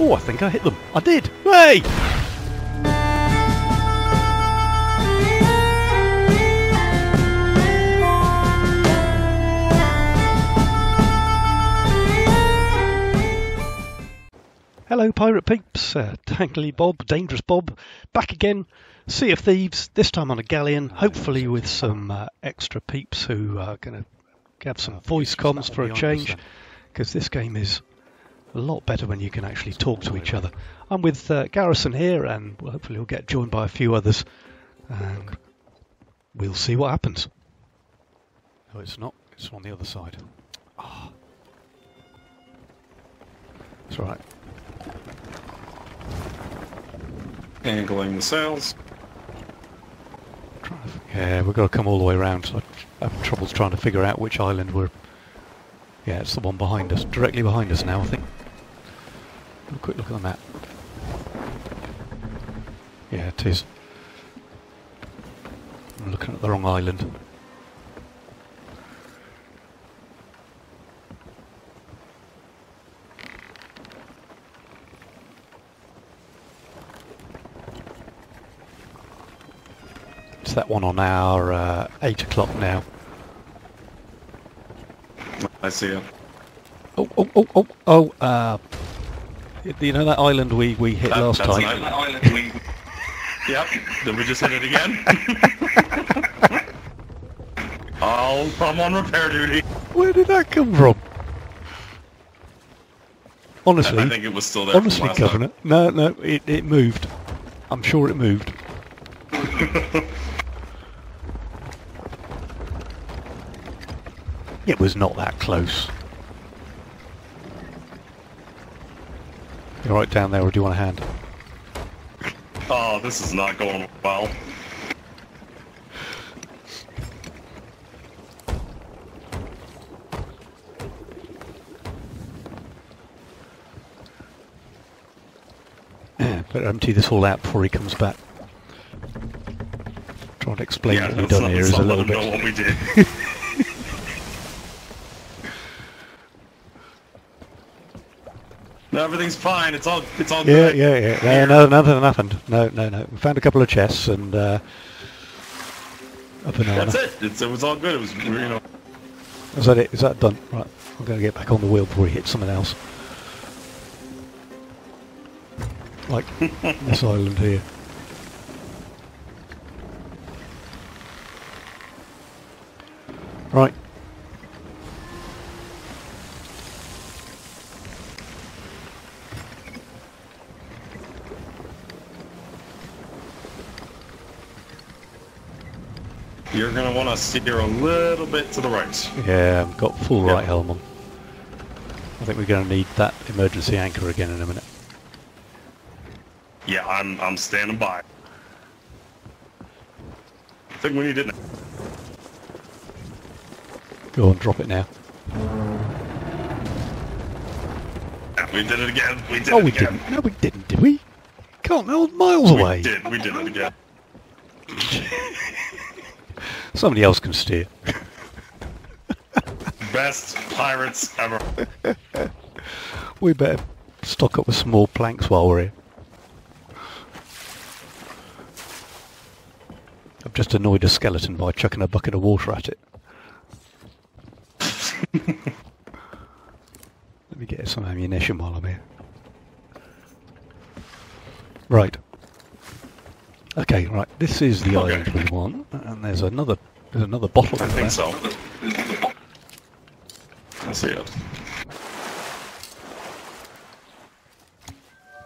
Oh, I think I hit them. I did. Hey! Hello, Pirate Peeps. Uh, Bob, Dangly Bob, back again. Sea of Thieves, this time on a galleon, hopefully with some uh, extra peeps who are going to have some voice comms for a change, because this game is a lot better when you can actually talk to each other. I'm with uh, Garrison here, and hopefully we'll get joined by a few others, and we'll see what happens. No, it's not. It's on the other side. Ah. It's all right. Angling the sails. Yeah, we've got to come all the way around. So I'm having troubles trying to figure out which island we're. Yeah, it's the one behind us, directly behind us now, I think. Have a quick look at the map. Yeah, it is. I'm looking at the wrong island. It's that one on our uh, 8 o'clock now. I see it. Oh, oh, oh, oh, oh, uh, you know that island we, we hit That- last time? we- Yep. Did we just hit it again? I'll, I'm on repair duty. Where did that come from? Honestly, I think it was still there. honestly, Governor, no, no, it, it moved. I'm sure it moved. it was not that close. You're right down there, or do you want a hand? Oh, this is not going well. Yeah, better empty this all out before he comes back. Trying to explain yeah, what we've done here a little them know bit. what we did. no, everything's fine. It's all it's all Yeah, good. yeah, yeah. No, no, nothing happened. No, no, no. We found a couple of chests and uh, a banana. That's it. It's, it was all good. It was you know. Is that it? Is that done? Right. I'm going to get back on the wheel before he hits something else. Like this island here. Right. You're gonna want to steer a little bit to the right. Yeah, I've got full Yep. right helm on. I think we're going to need that emergency anchor again in a minute. Yeah, I'm I'm standing by. I think we need it. now. Go on, drop it now. Yeah, we did it again. We did Oh, it we again. didn't. No, we didn't, did we? Can't, that was miles away. We did. We did it again. Somebody else can steer. Best pirates ever. We better stock up with some more planks while we're here. I've just annoyed a skeleton by chucking a bucket of water at it. Let me get some ammunition while I'm here. Right. Okay, right. This is the Okay. island we want, and there's another there's another bottle. I think there. so. I see it.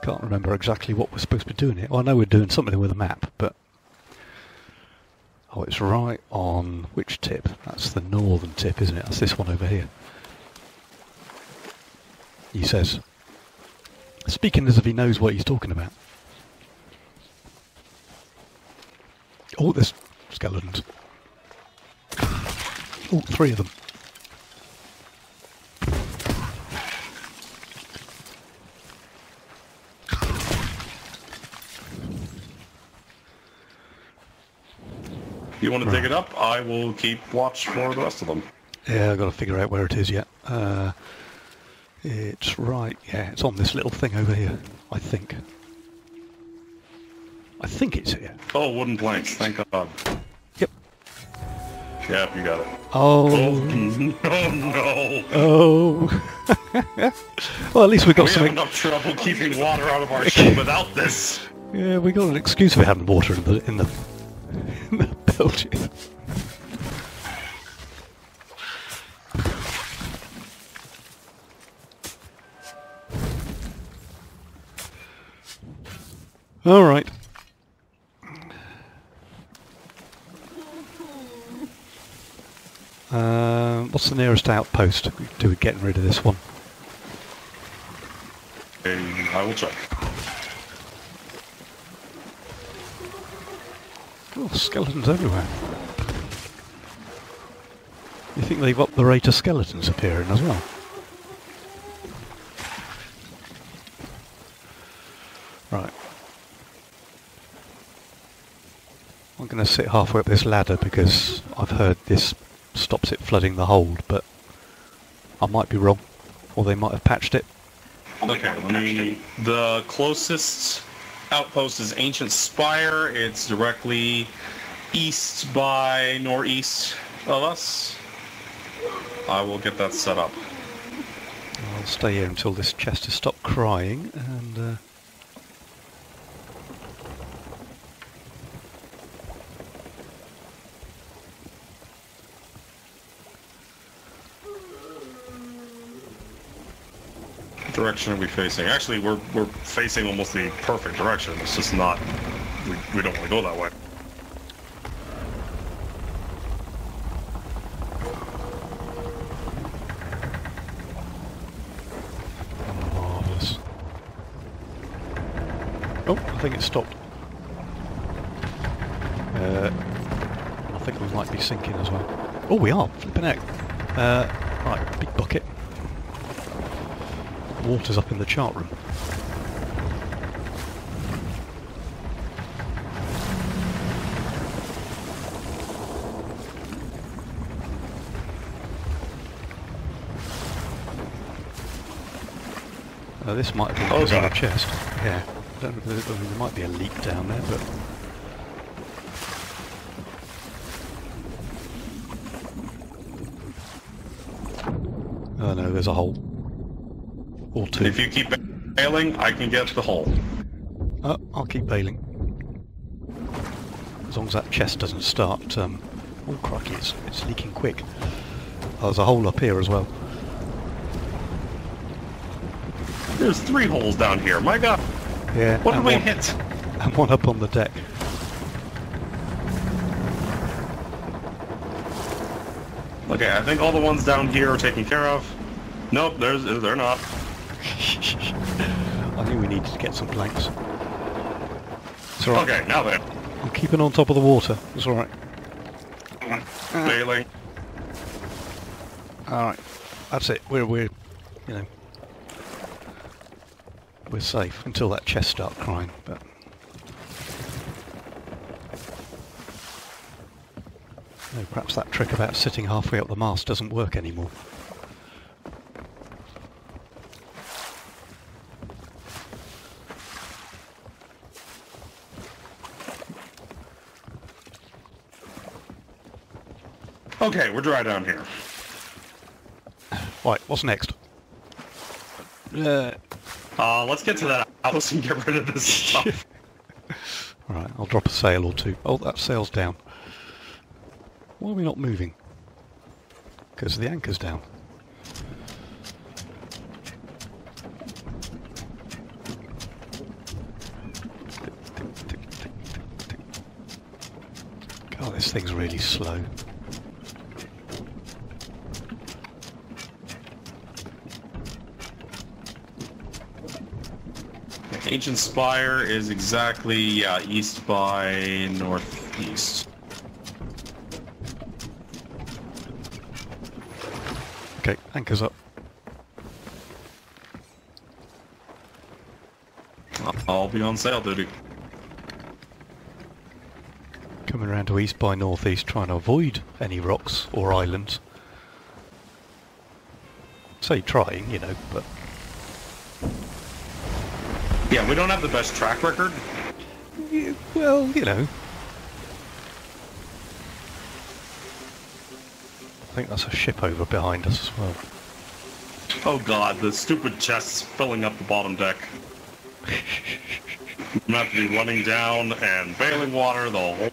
Can't remember exactly what we're supposed to be doing here. Well, I know we're doing something with a map, but oh, it's right on which tip? That's the northern tip, isn't it? That's this one over here. He says, speaking as if he knows what he's talking about. Oh, there's skeletons. Oh, three of them. You want to dig it up? I will keep watch for the rest of them. Yeah, I've got to figure out where it is yet. Uh, It's right, yeah, it's on this little thing over here, I think. I think it's here. Oh, wooden planks. Thank God. Yep. Yep, you got it. Oh, Oh no! oh. well, at least we've got We something. enough trouble keeping water out of our ship without this. Yeah, we got an excuse for having water in the in the, in the Belgian. All right. The nearest outpost to getting rid of this one? Okay, I will try. Oh, skeletons everywhere. You think they've upped the rate of skeletons appearing as well? Right. I'm going to sit halfway up this ladder because I've heard this stops it flooding the hold, but I might be wrong. Or they might have patched it. Okay. The closest outpost is Ancient Spire. It's directly east by northeast of us. I will get that set up. I'll stay here until this chest has stopped crying and... Uh, direction are we facing? Actually, we're we're facing almost the perfect direction. It's just not. We, we don't want to go that way. Marvellous. Oh, I think it stopped. Uh, I think we might be sinking as well. Oh, we are. Flipping out. Uh, right, big bucket. Water's up in the chart room. Uh, this might have been Oh, God. the chest. Yeah. Don't, I mean, there might be a leak down there, but... Oh no, there's a hole. Two. If you keep bailing, I can get to the hole. Oh, I'll keep bailing. As long as that chest doesn't start... Um, oh, crikey, it's, it's leaking quick. Oh, there's a hole up here as well. There's three holes down here. My God, Yeah. what did we one, hit? And one up on the deck. Okay, I think all the ones down here are taken care of. Nope, there's they're not. I think we needed to get some planks. It's alright. Okay, now then, I'm keeping on top of the water. It's alright. bailing. Alright. That's it. We're, we're, you know, we're safe until that chest starts crying, but... No, perhaps that trick about sitting halfway up the mast doesn't work anymore. Okay, we're dry down here. Right, what's next? Uh, Uh, let's get to that house and get rid of this stuff. Alright, I'll drop a sail or two. Oh, that sail's down. Why are we not moving? Because the anchor's down. God, this thing's really slow. Ancient Spire is exactly yeah, east by northeast. Okay, anchor's up. I'll be on sail duty. Coming around to east by northeast, trying to avoid any rocks or islands. say trying, you know, but Yeah, we don't have the best track record. yeah, well, you know. I think that's a ship over behind us as well. Oh god, the stupid chest's filling up the bottom deck. I'm gonna have to be running down and bailing water the whole...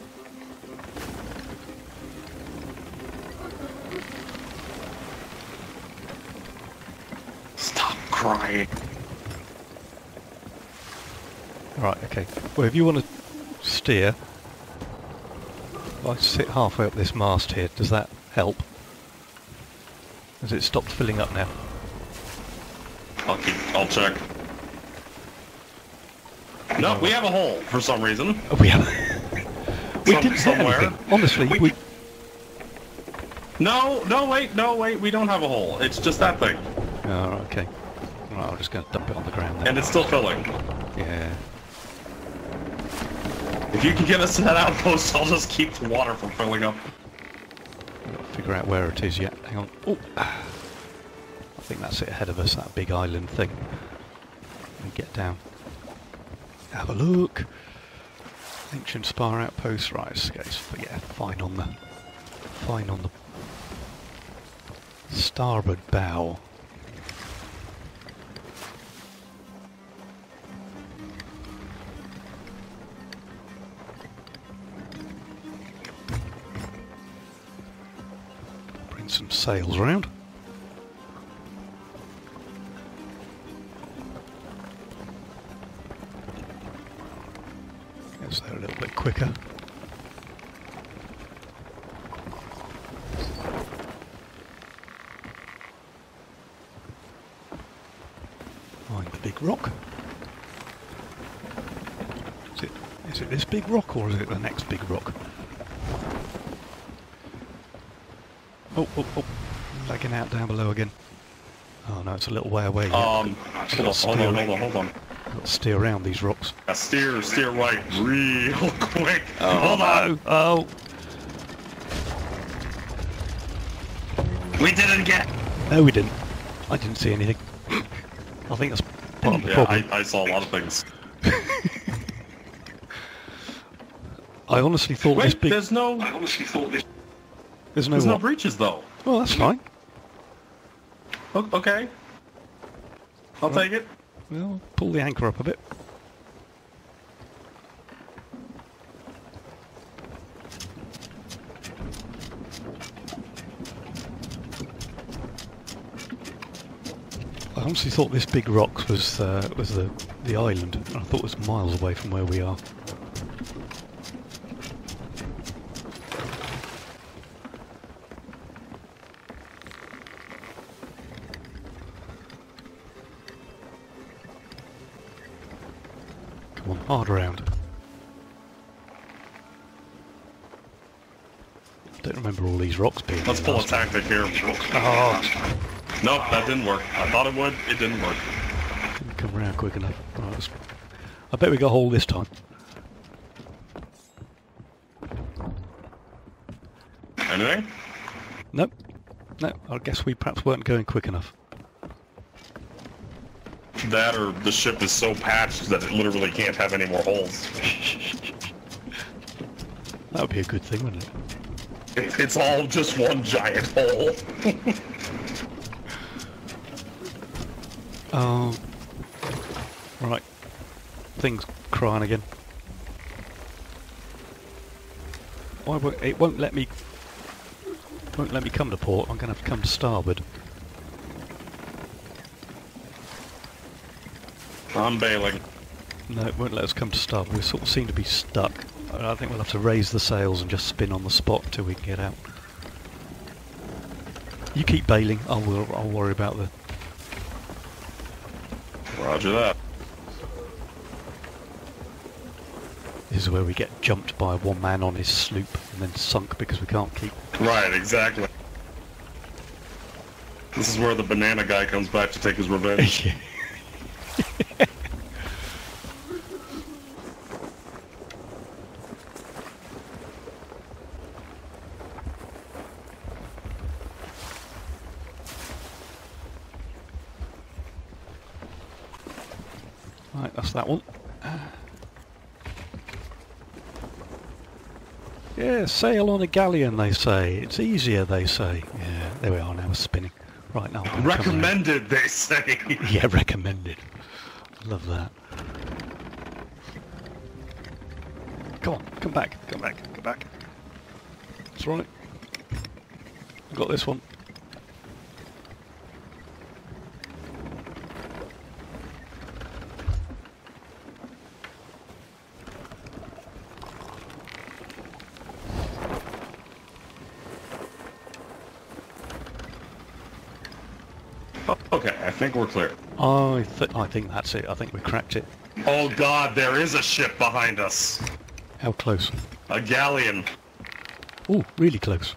Stop crying. Right, okay. Well, if you want to steer, if I sit halfway up this mast here, does that help? Has it stopped filling up now? I'll keep, I'll check. No, we have a hole for some reason. Oh, we have. we Some- didn't hit somewhere. anything. Honestly, We- we. No, no, wait, no, wait, we don't have a hole. It's just that thing. Oh, okay. Right, I'm just going to dump it on the ground then. And it's still filling. Yeah. If you can get us to that outpost, I'll just keep the water from filling up. I've got to figure out where it is yet. Hang on. Oh. I think that's it ahead of us, that big island thing. Me get down. Have a look. Ancient spire outpost. Right, it's but yeah, fine on the fine on the starboard bow. Some sails round. Guess they're a little bit quicker. Find the big rock. Is it, is it this big rock or is it the next big rock? Oh, oh, oh. Lagging out down below again. Oh no, it's a little way away. yet. Um, hold on, hold on, hold on, hold on. Got to steer around these rocks. Yeah, steer, steer right real quick. hold on. Oh, We didn't get... no, we didn't. I didn't see anything. I think that's part of the Yeah, problem. I, I saw a lot of things. I, honestly thought this Wait, big. there's no... There's no There's no breaches, though. Well, that's fine. Okay. I'll take it. Well, pull the anchor up a bit. I honestly thought this big rock was uh, was the the island. I thought it was miles away from where we are. Hard around. Don't remember all these rocks being. Let's there pull a last time. tactic here. Oh, Nope, that didn't work. I thought it would. It didn't work. didn't come around quick enough. Oh, right, let's- I bet we got a hole this time. Anything? Nope. No, I guess we perhaps weren't going quick enough. That or the ship is so patched that it literally can't have any more holes. That would be a good thing, wouldn't it? It- It's all just one giant hole. Oh. Right. Thing's crying again. Why won't, it won't let me... Won't let me come to port. I'm going to have to come to starboard. I'm bailing. No, it won't let us come to starboard. We sort of seem to be stuck. I think we'll have to raise the sails and just spin on the spot until we can get out. You keep bailing. I'll, I'll worry about the... Roger that. This is where we get jumped by one man on his sloop and then sunk because we can't keep... Right, exactly. This is where the banana guy comes back to take his revenge. Right, that's that one. Yeah, sail on a galleon, they say. It's easier, they say. Yeah, there we are now, we're spinning. Right, now. I'm gonna come round. Recommended, they say. Yeah, recommended. Love that. Come on, come back, come back, come back. It's right. Got this one. Okay, I think we're clear. I, th I think that's it. I think we cracked it. Oh god, there is a ship behind us. How close? A galleon. Oh, really close.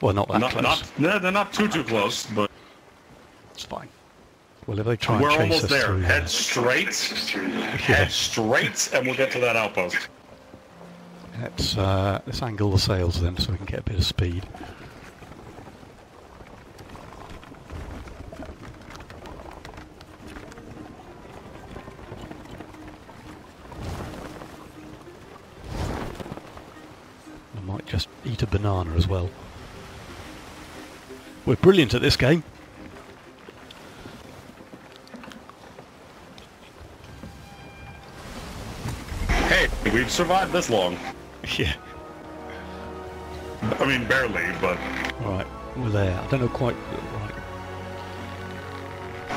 Well, not that not, close. Not, no, they're not too, too close, but... It's fine. Well, if they try We're and chase almost us there. through Head there- straight. Head straight, and we'll get to that outpost. Let's, uh, let's angle the sails then so we can get a bit of speed. Banana as well. We're brilliant at this game. Hey, we've survived this long. Yeah. I mean, barely, but Alright, we're there. I don't know quite. Right.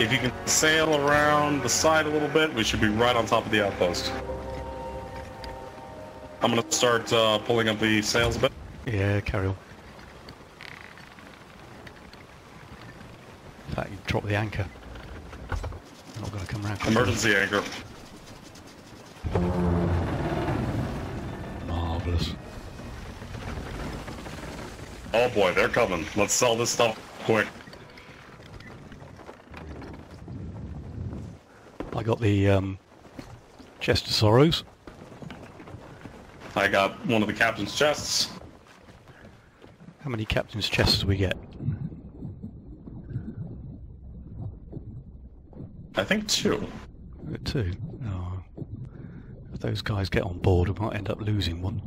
if you can sail around the side a little bit, we should be right on top of the outpost. I'm gonna start uh, pulling up the sails a bit. Yeah, carry on. In fact, you drop the anchor. They're not going to come round. Emergency anchor. Marvellous. Oh boy, they're coming. Let's sell this stuff quick. I got the um, chest of sorrows. I got one of the captain's chests. How many captain's chests do we get? I think two. Uh, two. Oh. If those guys get on board, we might end up losing one.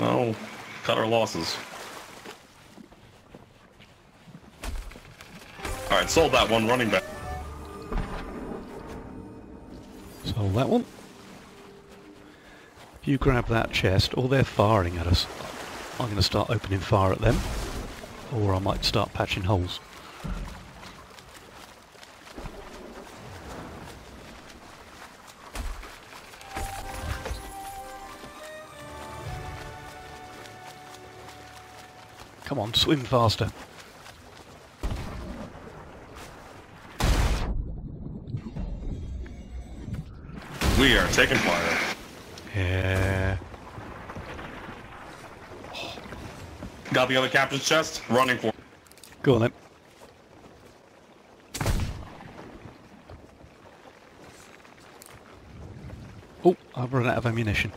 Oh, cut our losses. Alright, sold that one, running back. Sold that one. If you grab that chest, or they're firing at us, I'm going to start opening fire at them, or I might start patching holes. Come on, swim faster. We are taking fire. Yeah. Got the other captain's chest, running for Go on then. Oh, I've run out of ammunition.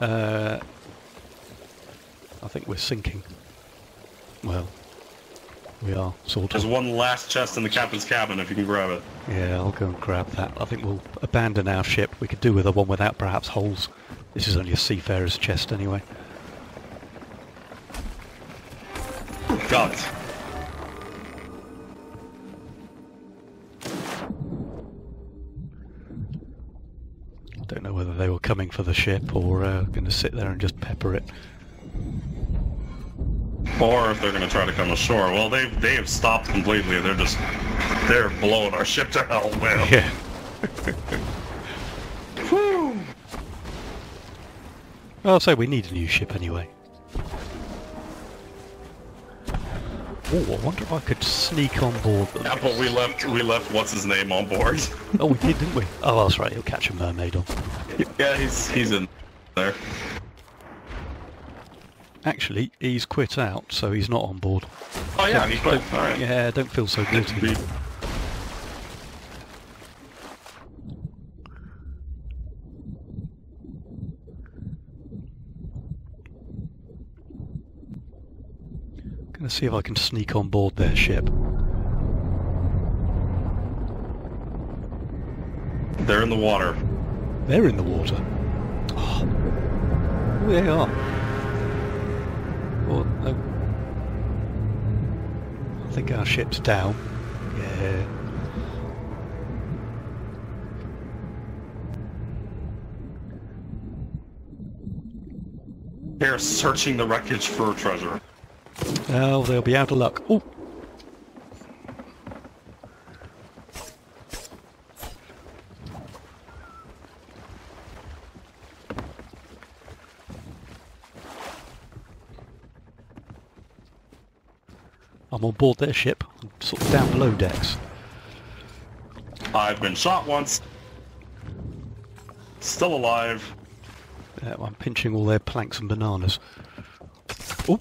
Uh, I think we're sinking. Well, we are, sort of. There's one last chest in the captain's cabin if you can grab it. Yeah, I'll go and grab that. I think we'll abandon our ship. We could do with a one without perhaps holes. This is only a seafarer's chest anyway. It. Don't know whether they were coming for the ship or uh, going to sit there and just pepper it. Or if they're gonna try to come ashore. Well, they they have stopped completely. They're just they're blowing our ship to hell, man. Yeah. Whew. I'll say we need a new ship anyway. Oh, I wonder if I could sneak on board them. Yeah, but we left we left what's his name on board. Oh, we did, didn't we? Oh, that's right. He'll catch a mermaid on. yeah, he's he's in there. Actually, he's quit out, so he's not on board. Oh yeah, he quit. Don't- All right. Yeah, don't feel so guilty. Let's see if I can sneak on board their ship. They're in the water. They're in the water. Oh, they are. Oh, no. I think our ship's down. Yeah. They're searching the wreckage for treasure. Now they'll be out of luck. Oh, I'm on board their ship, I'm sort of down below decks. I've been shot once. Still alive. Uh, I'm pinching all their planks and bananas. Oh,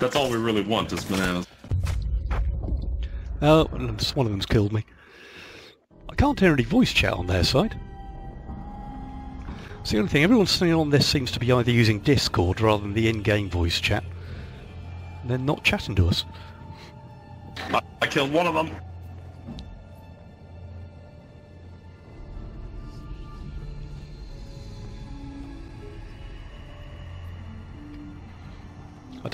That's all we really want is bananas. oh, one of them's killed me. I can't hear any voice chat on their side. It's the only thing. Everyone sitting on this seems to be either using Discord rather than the in-game voice chat. And they're not chatting to us. I, I killed one of them.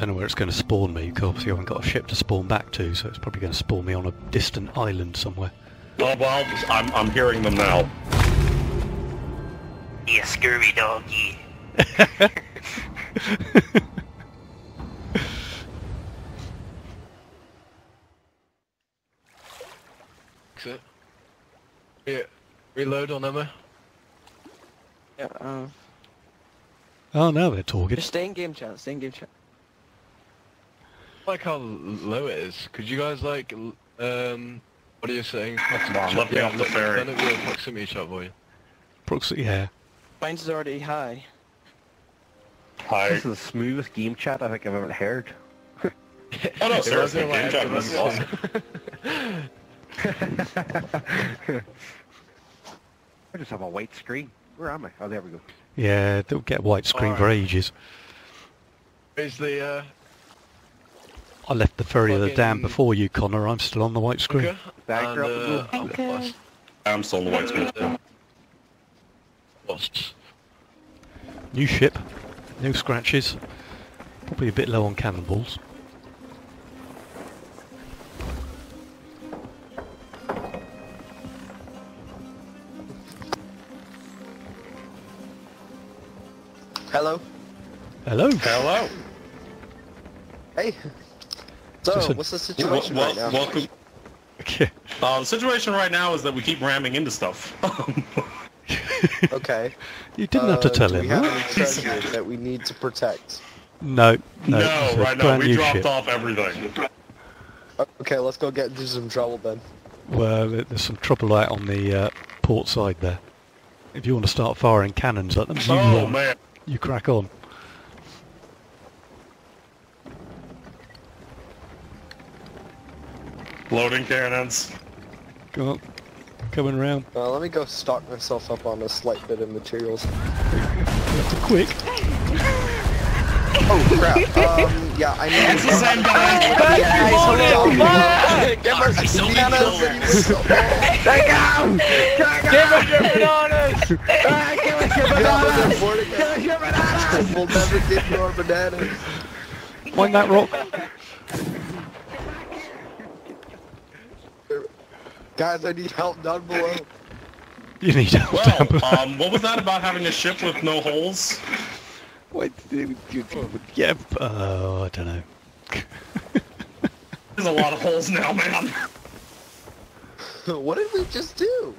Don't know where it's going to spawn me, because obviously I haven't got a ship to spawn back to, so it's probably going to spawn me on a distant island somewhere. Oh, well, I'm, I'm hearing them now. You scurvy doggy. Exit. Yeah. Reload on Emma. Yeah, uh, Oh, now they're talking. just stay in game chat, stay in game chat. I like how low it is. Could you guys like, um, what are you saying? Let me off the ferry. Turn up your proximity shot, boy. Proxy, yeah. Mine's already high. Hi. This is the smoothest game chat I think I've ever heard. Oh no, It seriously, wasn't game like chat it was was- awesome. I just have a white screen. Where am I? Oh, there we go. Yeah, don't get white screen for ages. Is the, uh, I left the ferry of the dam before you, Connor. I'm still on the white screen. okay? Back and, uh, the I'm Okay. I'm still on the white screen. Lost. New ship, no scratches. Probably a bit low on cannonballs. Hello? Hello. Hello. Hey. So, Just what's the Wel- situation wel- right now? welcome. Uh, the situation right now is that we keep ramming into stuff. Okay. you didn't have to Uh, tell do him we have that. any treasure that we need to protect? No, no, no, right now we dropped ship. off everything. Okay, let's go get into some trouble then. Well, there's some trouble out on the uh, port side there. If you want to start firing cannons at them, you, Oh um, man. you crack on. Loading cannons. Go on. Coming around. Uh, let me go stock myself up on a slight bit of materials. Quick. Oh crap. Um, yeah, I need It's the same guy. Guys, hold on. Give us so bananas and whistle. We'll never get more bananas. Find that rock. Guys, I need help down below. You need help down below. Um, what was that about having a ship with no holes? Wait, you- you- yeah, uh, I don't know. There's a lot of holes now, man. what did we just do?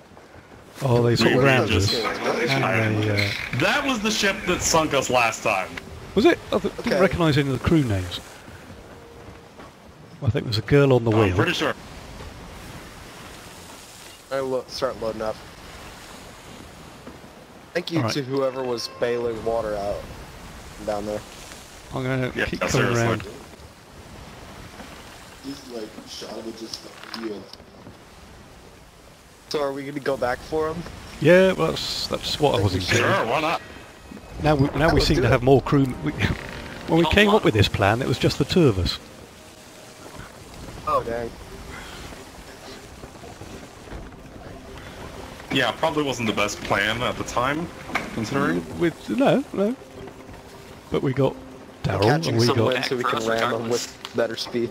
Oh, they sort of We rammed us. And they, uh, That was the ship that sunk us last time. was it? I th- didn't Okay. recognise any of the crew names. I think there was a girl on the wheel. I'm wheel. pretty sure. I lo- start loading up. Thank you Alright. to whoever was bailing water out down there. I'm going to Yeah, keep coming seriously. around. He's like shot with just the field. So are we gonna go back for him? Yeah, well, that's, that's what I was Sure, intending. why not? Now we, now we seem to it. have more crew. We, when we Oh, came up with this plan, it was just the two of us. Oh dang. Yeah, probably wasn't the best plan at the time, considering. Mm, with no, no. But we got Daryl, Catching and we some got wind so we can us, ram them regardless. with better speed.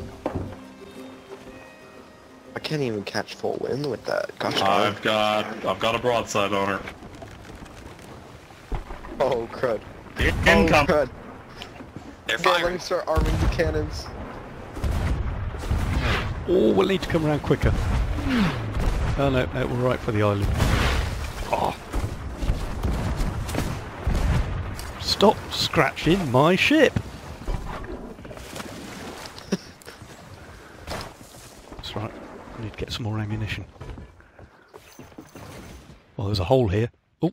I can't even catch full wind with that. Gosh. I've got I've got a broadside on her. Oh crud. Income. Oh crud. They're Okay, let me start arming the cannons. Oh, we'll need to come around quicker. Oh no, no, we're right for the island. Oh. Stop scratching my ship! That's right, I need to get some more ammunition. Well, there's a hole here. Oh,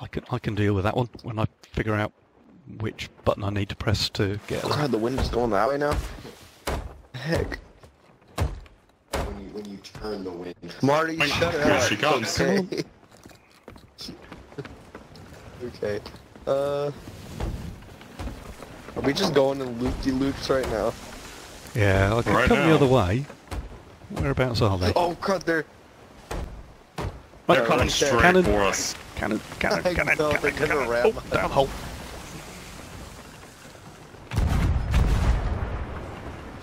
I can I can deal with that one when I figure out which button I need to press to get. Oh crud, the wind is going that way now. Heck. When you, when you turn the wind. Marty, Wait, shut here she comes. Okay. okay. Uh. Are we just going in loop-de-loops right now? Yeah, I Right come now. the other way. Whereabouts are they? Oh crud, they're... They're Right, coming straight Cannon. for us. Cannon, cannon, I cannon, know, cannon, they're cannon. ram Oh, down hole.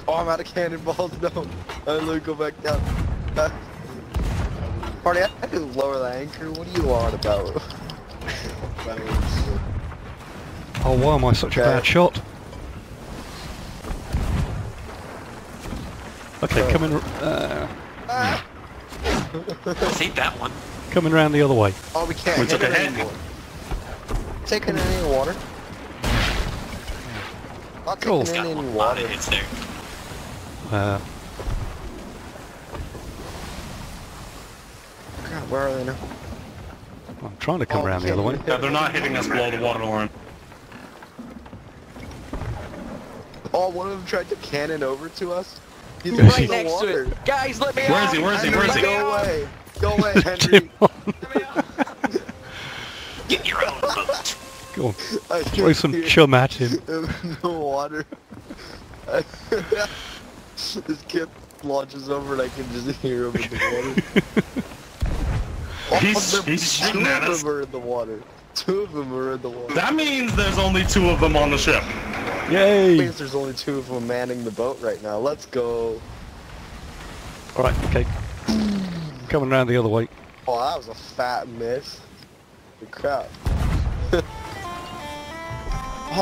Oh, I'm out of cannonballs. No. Uh, Luke, go back down. Marty, I had to lower the anchor. What are you on about? Oh, why am I such a bad shot? Okay, Oh. coming, uh, Ah! See that one? coming round the other way. Oh, we can't We hit took it a hit. Taking any water? Not taking Cool. It's any a lot water. of hits there. Uh, God, where are they now? I'm trying to come Oh, round the other way. Yeah, they're not hitting us below the water line. One of them tried to cannon over to us. He's Is right he? next to it. Guys, let me out. Where is he? Where is he? Where is he? Go away. Go away, Henry. Tim, Get your own boat. Go on, I throw can some hear chum at him. in the water. this kid launches over and I can just hear him in the water. Oh, He's- there- he's two shooting at of them are in the water. Two of them are in the water. That means there's only two of them on the ship. Yay! there's only two of them manning the boat right now. Let's go. Alright, okay. Coming around the other way. Oh, that was a fat miss. Holy crap. oh,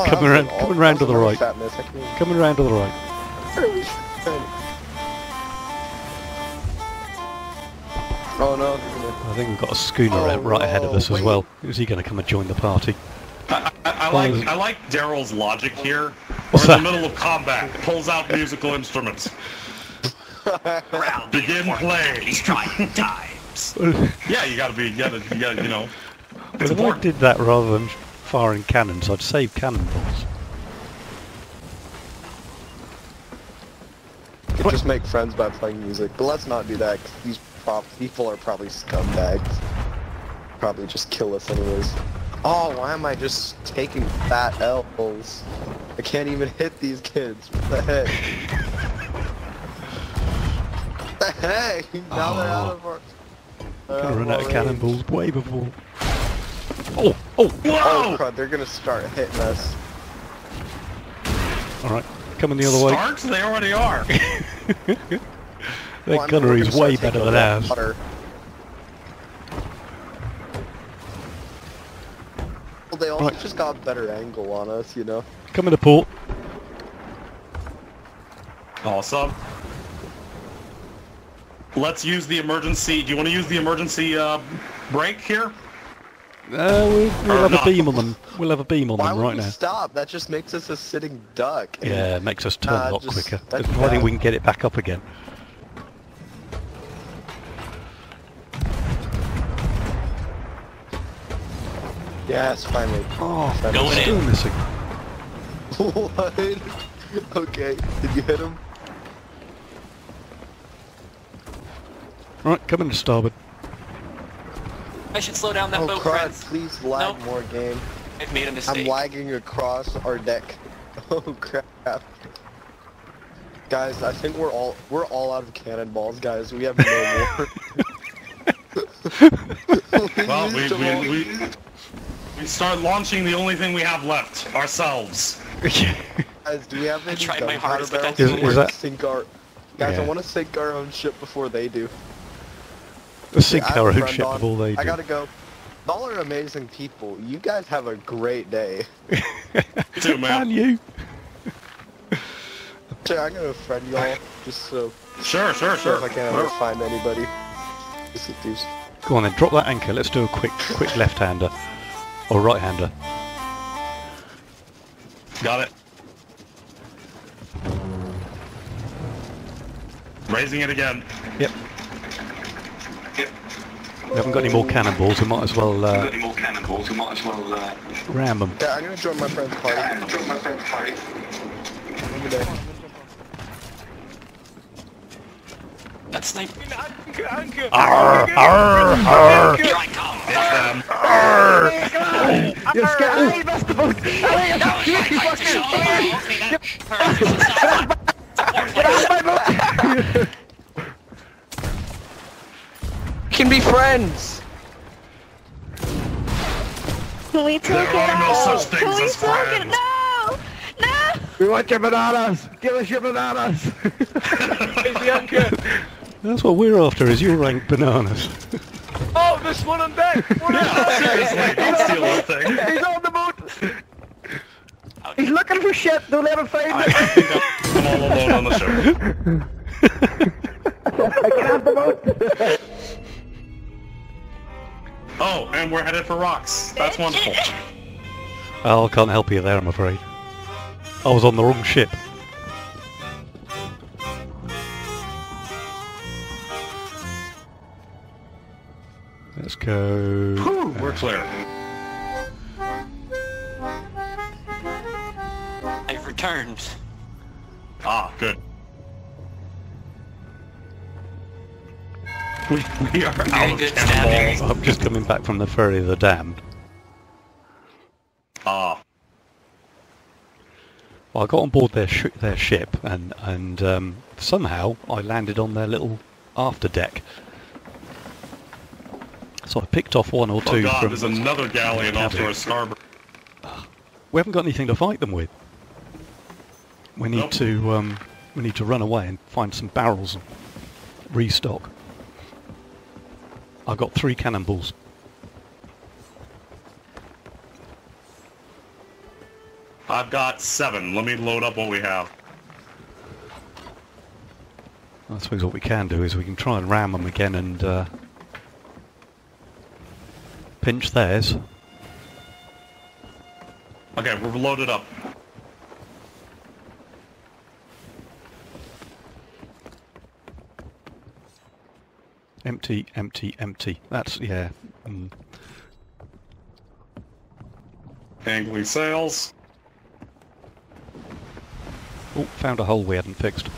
Coming around- coming around to the right. Fat miss. I can Coming around to the right. Oh no. I think we've got a schooner Oh, right- right ahead of us whoa, as well. Is he going to come and join the party? I, I, I Well, like I like Daryl's logic here. What's We're in the middle of combat. Pulls out musical instruments. Begin play. These trying times. Yeah, you gotta be. You gotta. You gotta. You know. It's if I did that rather than firing cannons, I'd save cannonballs. could just make friends by playing music, but let's not do that. 'cause these prop people are probably scumbags. Probably just kill us anyways. Oh, why am I just taking fat L's? I can't even hit these kids. What the heck? what the heck? Now they're out oh. of our. they're Gonna oh, run out of cannonballs way before. Oh, oh! range. Oh Whoa! crud! They're gonna start hitting us. Alright, coming the other way. Start? They already are. Their Well, I gunner is way better than ours. water. They also Right. just got a better angle on us, you know. Coming to port. Awesome. Let's use the emergency. Do you want to use the emergency uh, brake here? Uh, we'll, we'll Or have a beam on them. We'll have a beam on Why them would right we now. stop? That just makes us a sitting duck. Yeah, it makes us turn Nah, a lot just- quicker. that's I think we can get it back up again. Yes, finally. Oh, Going still in. missing. what? Okay, did you hit him? Right, coming to starboard. I should slow down that oh boat, crap, friends. please lag Nope. more game. I've made a mistake. I'm lagging across our deck. Oh crap. Guys, I think we're all we're all out of cannonballs, guys. We have no more. Well, used we, we, we, we start launching the only thing we have left, ourselves. Guys, do we have any tried my hardest, but barrels that's Is- to is work that- sink our... Guys, Yeah. I want to sink our own ship before they do. The sink I our own ship on. before they do. I gotta go. Y'all are amazing people. You guys have a great day. Too, man. Can you? Sure, I'm gonna friend y'all just so, Sure, sure, sure. if I can't ever find anybody. Just to do Go on then, drop that anchor. Let's do a quick, quick left-hander or right-hander. Got it. Raising it again. Yep. Yep. We haven't got any more cannonballs. We might as well uh, Any more cannonballs? We might as well. Uh... ram them. Yeah, I'm gonna join my friend's party. my friend's party. Over there. That sniper. Arr, arr, arr. Here I come. You're scared. Hey, that's the boat. Hey, We can be friends! Can we There take it are no out? such Can we as take it? No! No! We want your bananas. Give us your bananas. That's what we're after. Is your rank bananas? Oh, this one on deck! What Seriously, don't steal that thing. He's on the boat. He's looking for shit. Don't let him find I it. think I'm all alone on the ship. I can't the boat. Oh, and we're headed for rocks. That's wonderful. I can't help you there, I'm afraid. I was on the wrong ship. Let's go. Whew, we're clear. I've returned. Ah, good. We, we are Very out of good cannonballs. stabbing. I'm just coming back from the ferry of the damned. Ah, Well, I got on board their sh- their ship, and and um, somehow I landed on their little after deck. So I picked off one or oh two god, from. there's another galleon off to our starboard. We haven't got anything to fight them with. We need Nope. to um, we need to run away and find some barrels and restock. I've got three cannonballs. I've got seven. Let me load up what we have. I suppose what we can do is we can try and ram them again and uh, pinch theirs. Okay, we're loaded up. Empty, empty, empty. That's yeah. Mm. Angling sails. Oh, found a hole we hadn't fixed.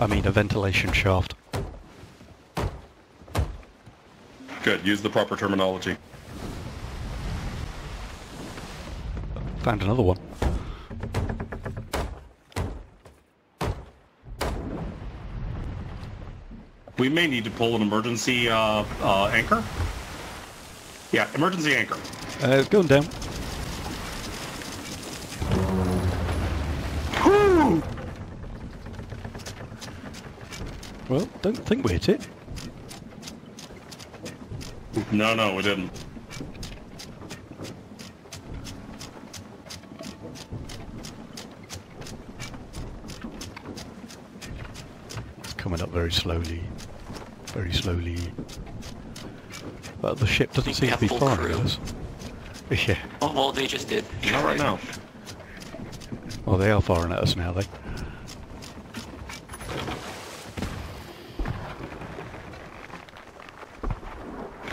I mean a ventilation shaft. Good, use the proper terminology. Found another one. We may need to pull an emergency uh, uh, anchor. Yeah, emergency anchor. Uh, it's going down. Well, don't think we hit it. No, no, we didn't. It's coming up very slowly. Very slowly. But the ship doesn't Think seem to be have firing crew. us. Yeah. Oh, well, they just did. Not right now. Well, they are firing at us now, they.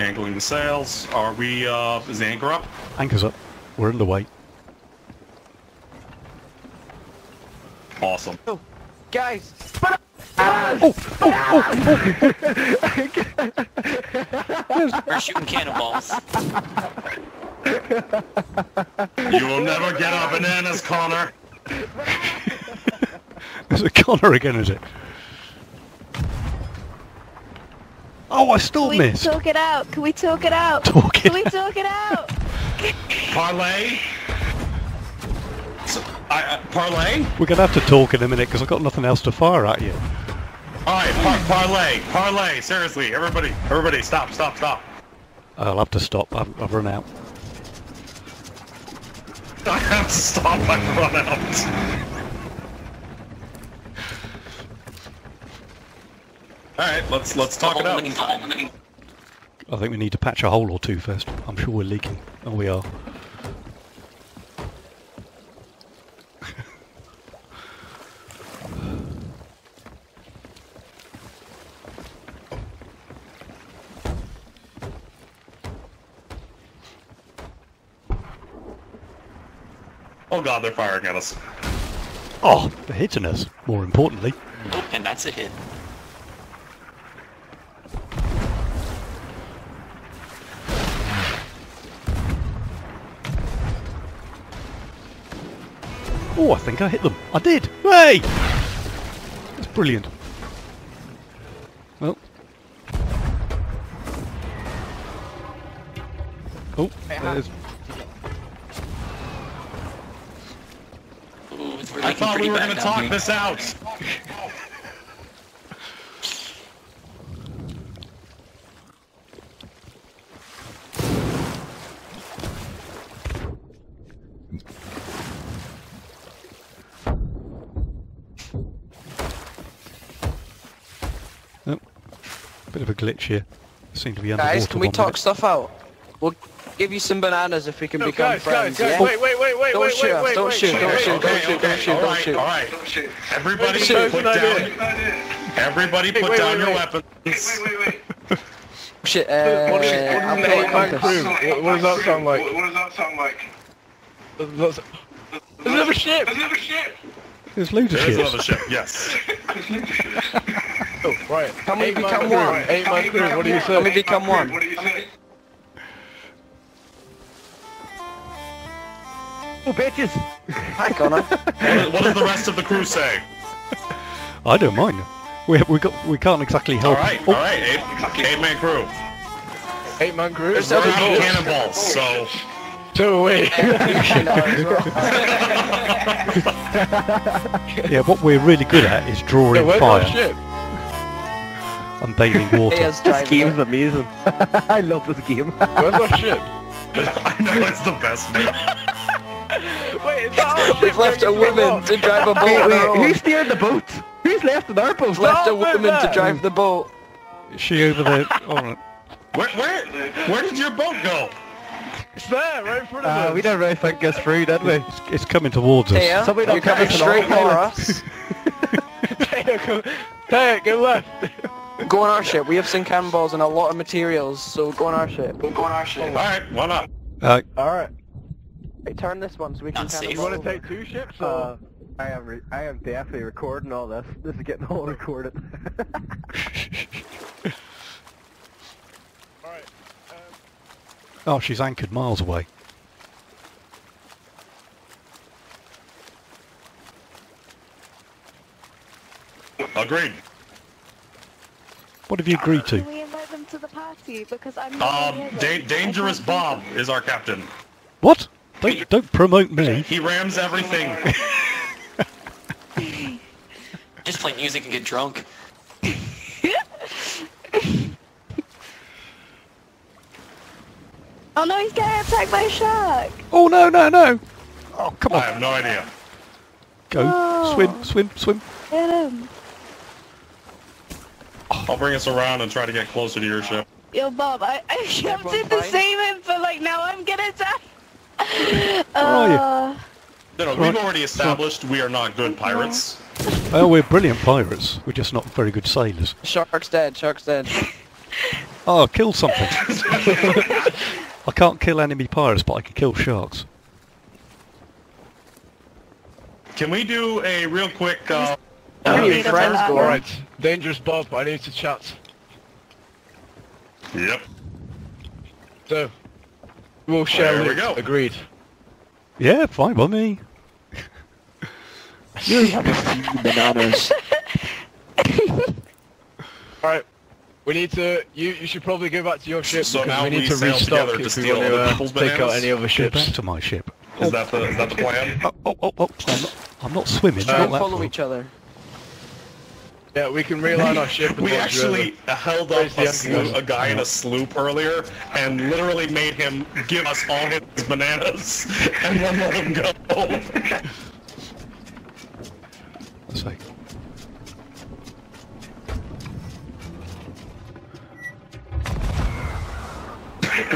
Angling the sails. Are we, uh, is the anchor up? Anchor's up. We're underway. Awesome. Guys. Oh. We're shooting cannonballs. You will never get our bananas, Connor. There's a Connor again, is it? Oh, I still Can we missed. talk it out? Can we talk it out? Talk Can we it. talk it out? Parlay. So, I, uh, parlay. We're gonna have to talk in a minute because I've got nothing else to fire at you. All right, par- parlay, parlay. Seriously, everybody, everybody, stop, stop, stop. I'll have to stop. I've, I've run out. I have to stop. I've run out. All right, let's let's talk it out. I think we need to patch a hole or two first. I'm sure we're leaking. Oh, we are. Oh god, they're firing at us. Oh, they're hitting us. More importantly. And that's a hit. Oh, I think I hit them. I did. Hey! That's brilliant. Well. Oh, there's... I thought we were gonna talk this out. Oh, bit of glitch here. Seem to be underwater. Guys, can we talk minute. stuff out? We'll give you some bananas if we can No, become guys, friends. guys, guys, yeah? wait, wait, wait, wait, Don't wait, shoot wait, us, wait, don't wait. shoot, don't Okay, shoot, okay, don't shoot, okay, don't shoot, all don't right, shoot. all right. Everybody Shoot. put Wait, down. wait, Everybody Hey, put wait, down wait, your wait. weapons. Shit, uh, What is it? I'll What put is it it? on Man compass. crew. What, what does that sound like? What does that sound like? There's there's another ship! Another ship! There's loads of There's ships. another ship. Yes. Oh, right. Can we Eight man become crew. one? Eight man crew, what do you say? we say? become one? What do you say? Oh, bitches! Hi, Connor. What, what does the rest of the crew say? I don't mind. We we got we can't exactly help. right, Oh, all right. Eight, eight man crew. Eight man crew? There's We're out of cannonballs, so Two away. Yeah, what we're really good at is drawing where's fire ship? And bailing water. Here's This driving. game's amazing. I love this game. Where's that ship? I know it's the best mate. Wait, is our? We've left a woman to drive a boat Wait, on her wait, own. who's steering the boat? Who's left in our boat? We've left a Stop it woman to drive the boat. Is she over there? Oh, Where, where, where did your boat go? It's there, right in front of Uh, us. we didn't really think this through, did we? it's, it's coming towards us. Here, Somebody you're don't coming us straight for us. Taya, go, Taya, go left. Go on our ship. We have some cannonballs and a lot of materials, so go on our ship. Go on our ship. All right, why not? Uh, Alright. Hey, turn this one so we can Not safe. You want to take two ships or? Uh, I am re- I am definitely recording all this. This is getting all recorded. Alright. Um, oh, she's anchored miles away. Agreed. What have you agreed Can to? we invite them to the party? Because I'm not Um, da- Dangerous Bob is our captain. What? Don't don't promote me. He rams everything. Just play music and get drunk. Oh no, he's getting attacked by a shark! Oh no no no! Oh come on! I have no idea. go No. swim swim swim. Get him! I'll bring us around and try to get closer to your ship. Yo, Bob, I, I jumped Everyone in to fine? save him, but like now I'm gonna die. Where are you? Uh, No, no, we've already established we are not good pirates. Oh, we're brilliant pirates. We're just not very good sailors. Shark's dead, shark's dead. Oh, kill something. I can't kill enemy pirates, but I can kill sharks. Can we do a real quick? Uh, How many friends about go Alright. Dangerous Bob, I need to chat. yep. So, we'll share There we go. Agreed. Yeah, fine by me. you have a few bananas. Alright. We need to. You you should probably go back to your ship So because now we need we to sail restock to if we want to other uh, take out any other Go ships. back to my ship. Is that the is that the plan? Oh, oh, oh, oh. I'm not, I'm not swimming. Try not follow each other. Yeah, we can realign our ship. We launch actually held up a, sloop, a guy in a sloop earlier and literally made him give us all his bananas and then let him go. Let's see.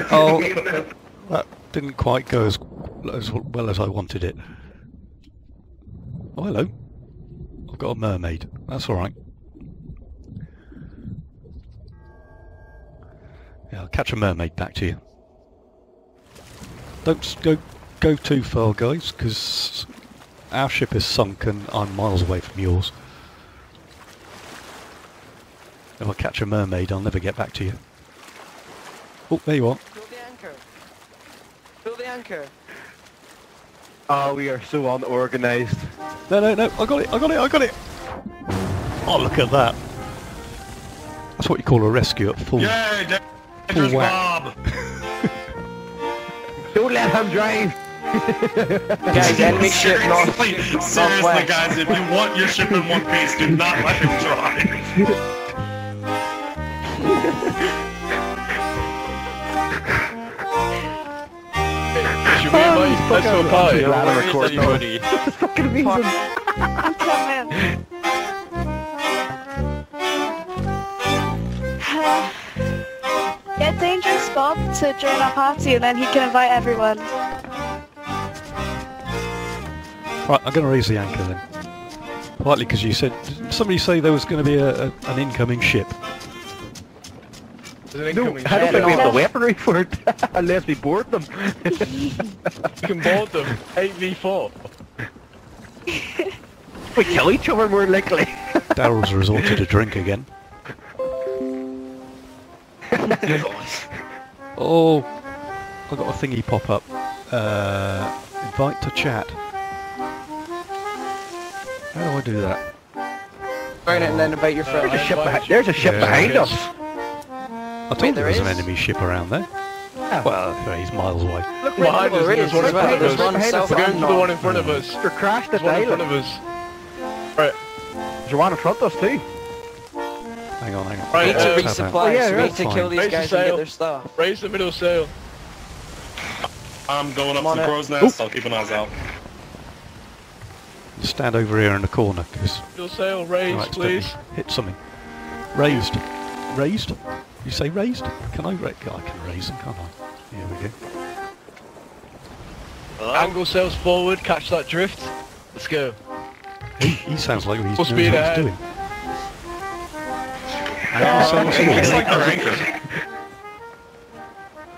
Oh, that didn't quite go as, as well as I wanted it. Oh, hello. I've got a mermaid. That's all right. Yeah, I'll catch a mermaid back to you. Don't go go too far, guys, because our ship is sunk and I'm miles away from yours. If I catch a mermaid, I'll never get back to you. Oh, there you are. Pull the anchor. Pull the anchor. Oh, we are so unorganized. No, no, no, I got it, I got it, I got it! Oh, look at that. That's what you call a rescue at full... Yay, Dangerous whack. Bob! Don't let him drive. Guys, enemy ship north. Seriously, seriously, guys, if you want your ship in one piece, do not let him drive. Should we invite let's go party? glad I Where is recorded that. anybody? Fucking amazing. Bob to join our party and then he can invite everyone. Right, I'm going to raise the anchor then. Partly because you said... Did somebody say there was going to be a, a, an incoming ship? There's an No, incoming I don't think we have the weaponry for it unless we board them. We can board them. 8v4. we kill each other more likely. Daryl's resorted to drink again. Oh, I got a thingy pop up. Uh, invite to chat. How do I do that? Join it and then invite your There's a friend. ship behind. There's a ship Yeah. behind us. I told Wait, you there there was an enemy ship around there. Well, he's miles away. Look Behind us, there there's is, one in as well. front of There's us. one Behind us. We're going and for the one in front of us. They're crashed There's this one in front of us. Right, There's one in front of us too. Hang on, hang on. Right, We need uh, to resupply, Oh, yeah, so we yeah, need to fine. kill these Raise the guys and get sail. their stuff. raise the middle sail. I'm going up Come on to the in. crow's nest. I'll keep an eyes out. Stand over here in the corner, because Middle sail, raise, please. hit something. Raised. Raised? You say raised? Can I ra- I can raise them, can't I? Here we go. Angle sails forward, catch that drift. Let's go. He, he sounds like he's Full knows speed what he's doing. Oh, Angle Looks like our anchor.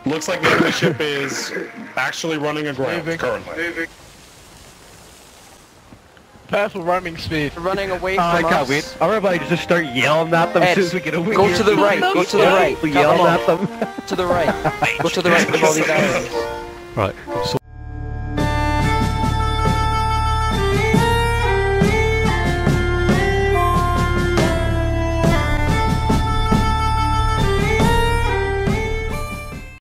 Looks like the enemy ship is actually running aground Moving. currently. Prepare for ramming speed. They're running away Oh, from I can't us. wait. Everybody just start yelling at them Ed, as soon as we get over Go here. to the right, go to the right. We're Come yelling on, at them. to the right. Go to the right of all these islands. Right, I'm